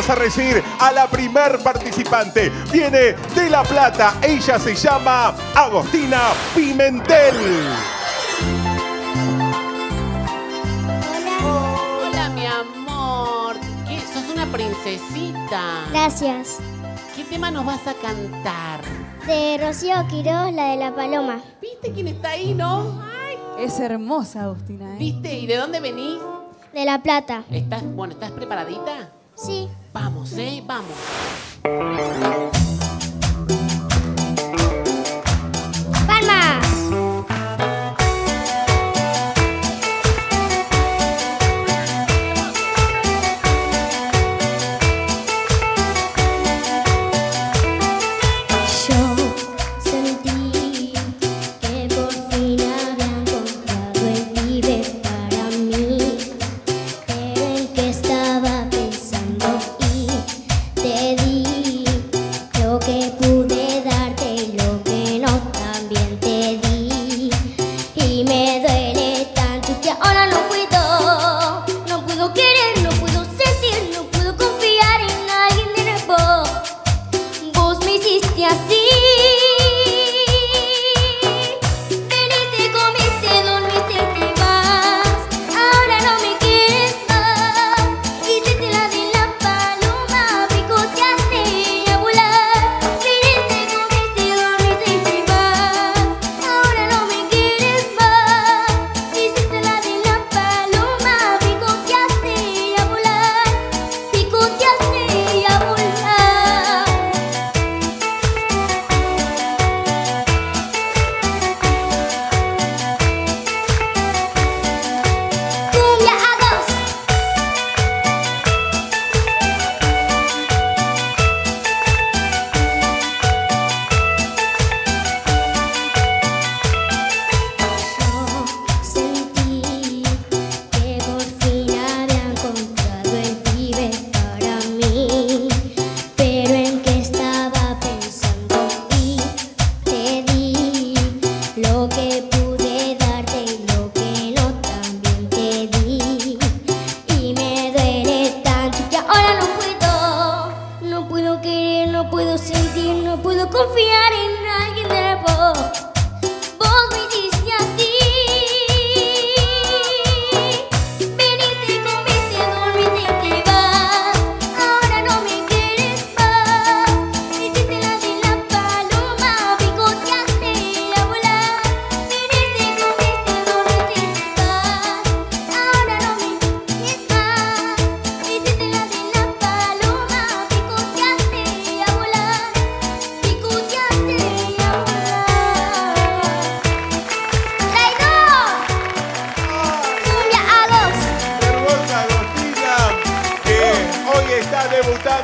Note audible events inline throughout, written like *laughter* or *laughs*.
vamos a recibir a la primer participante. Viene de La Plata. Ella se llama Agostina Pimentel. Hola, mi amor. ¿Qué? ¿Sos una princesita? Gracias. ¿Qué tema nos vas a cantar? De Rocío Quiroz, la de la paloma. ¿Viste quién está ahí, no? Ay, Es hermosa, Agustina. ¿eh? ¿Viste? ¿Y de dónde venís? De La Plata. ¿Estás, bueno, ¿estás preparadita? Sí. Vamos, ¿eh? Vamos.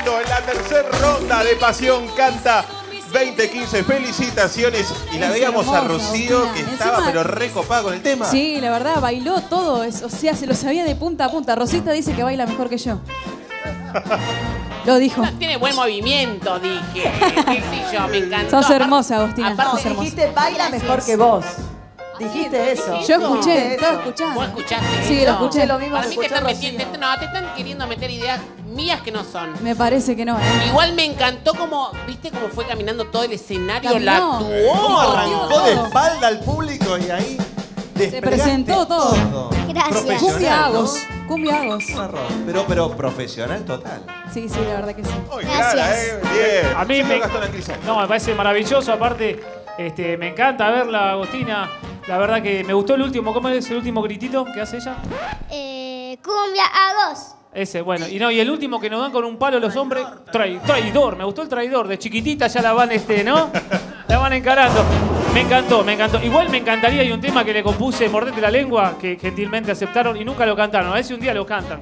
En la tercera ronda de Pasión Canta 2015. Felicitaciones. Y la Es veíamos a Rocío, que estaba Encima- pero recopada con el tema. Sí, la verdad, bailó todo. es- o sea, se lo sabía de punta a punta. Rosita dice que baila mejor que yo. Lo dijo. Tiene buen movimiento, dije. *laughs* ¿Qué sé yo? Me encantó. Sos hermosa, Agustina. Aparte, sos hermosa. Dijiste baila mejor que vos. Dijiste eso. Yo escuché, estaba escuchando. ¿Vos escuchaste Sí, eso? lo escuché. Lo mismo Para mí te están, metiendo, no, te están queriendo meter ideas mías que no son. Me parece que no, ¿eh? Igual me encantó como, ¿viste cómo fue caminando todo el escenario? Caminó. La actuó. ¿Cómo arrancó de todo. espalda al público y ahí desplegaste presentó todo. Gracias. Cumbia Profesional, ¿no? Agos. Cumbia Agos. Un error. Pero, pero profesional total. Sí, sí, la verdad que sí. Gracias. clara, ¿eh? Bien. A mí me, no, me parece maravilloso. Aparte, este, me encanta verla, Agostina. La verdad que me gustó el último. ¿Cómo es el último gritito que hace ella? Eh, cumbia a dos. Ese, bueno. Y no, y el último que nos dan con un palo los hombres. Trai- traidor, me gustó el traidor. De chiquitita ya la van, este, ¿no? *laughs* La van encarando. Me encantó, me encantó. Igual me encantaría, hay un tema que le compuse, Mordete la lengua, que gentilmente aceptaron y nunca lo cantaron. A ver si un día lo cantan.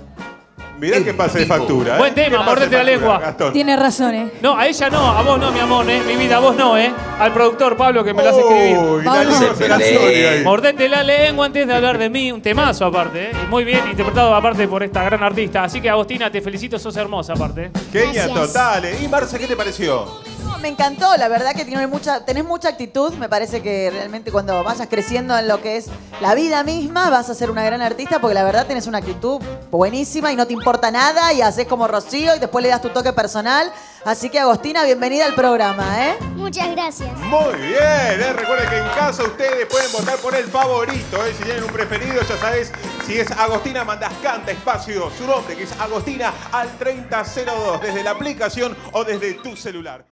Mirá que pase de factura. ¿eh? Buen tema, mordete la lengua. Gastón. Tiene razón, ¿eh? No, a ella no, a vos no, mi amor, ¿eh? Mi vida, a vos no, ¿eh? Al productor Pablo que me lo hace escribir. Uy, la Pablo. liberación ahí. Mordete la lengua antes de hablar de mí, un temazo aparte, ¿eh? Y muy bien interpretado aparte por esta gran artista. Así que Agostina, te felicito, sos hermosa aparte. ¿eh? Genia Gracias. total. ¿eh? ¿Y Marce, qué te pareció? No, me encantó, la verdad que tiene mucha, tenés mucha actitud. Me parece que realmente cuando vayas creciendo en lo que es la vida misma, vas a ser una gran artista porque la verdad tenés una actitud buenísima y no te importa nada y haces como Rocío y después le das tu toque personal. Así que Agostina, bienvenida al programa, ¿eh? Muchas gracias. Muy bien, ¿eh? recuerden que en casa ustedes pueden votar por el favorito, ¿eh? si tienen un preferido ya sabes, si es Agostina mandas canta espacio, su nombre que es Agostina al 3002 desde la aplicación o desde tu celular.